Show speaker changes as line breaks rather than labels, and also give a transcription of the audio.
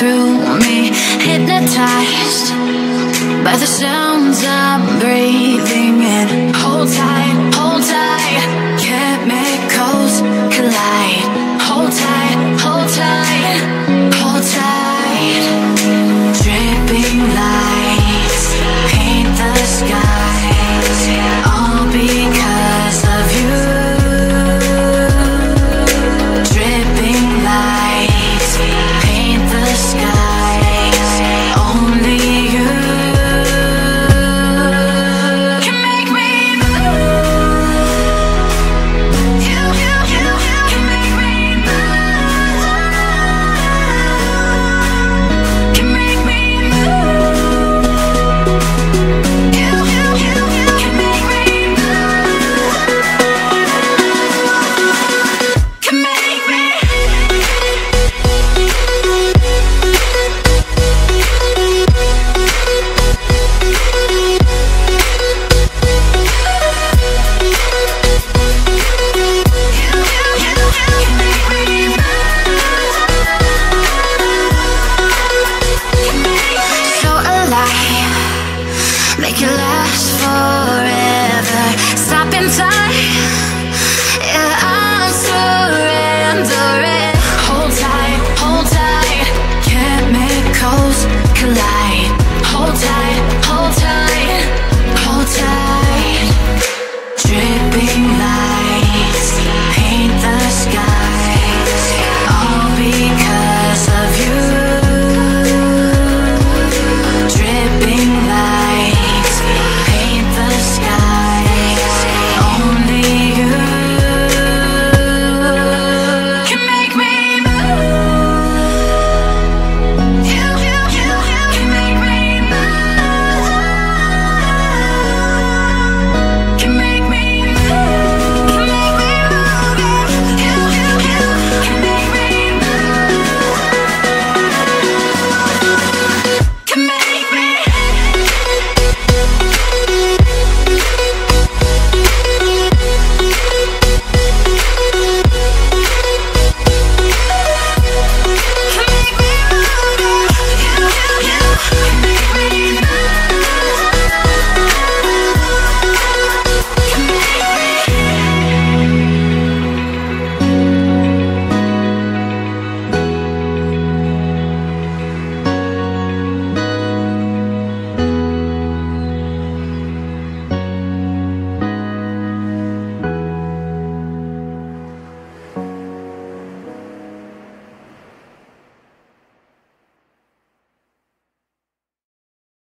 through me. Hypnotized by the sounds I'm can last forever. Stop in time.